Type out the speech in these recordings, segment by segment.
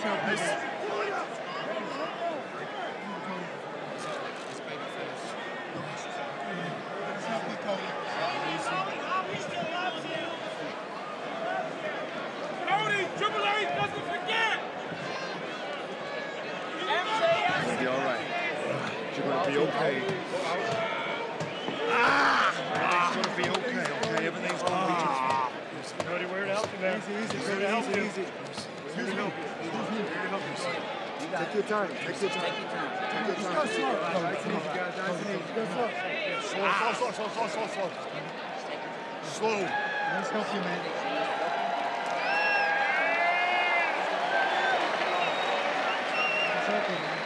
Easy, easy, We're Cody, to help you, man? easy, you. easy. Take your time. Take your time. Take your time. Take your time. Go slow. Nice and easy, guys. Nice and easy. Go slow. Slow, slow, slow, slow, slow, slow, slow. Slow. Let us help you, man. Let's help you, man.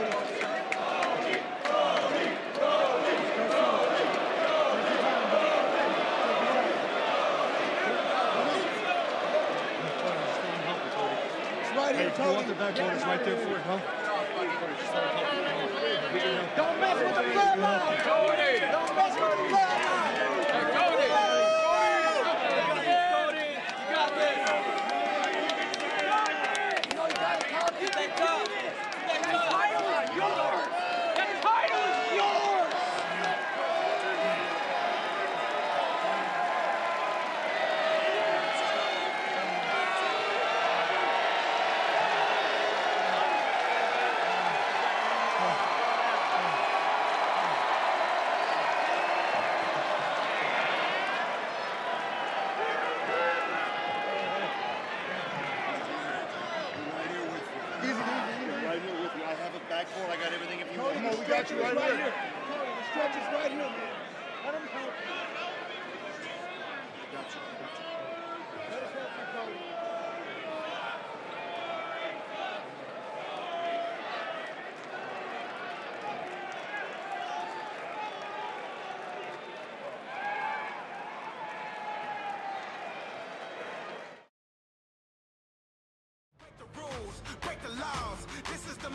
Is right. It's right here, You want the backboard? It's right there for you, huh? Don't mess with the bloodline. Cody. Don't mess with the bloodline. Easy, easy, easy. Right here with you. I have a backboard. I got everything if you Cody, want. the we got stretch you is right right here. here. Cody, the stretch is right here, man. Let him help. Let us help you, Cody. Break the rules, break the laws. This is the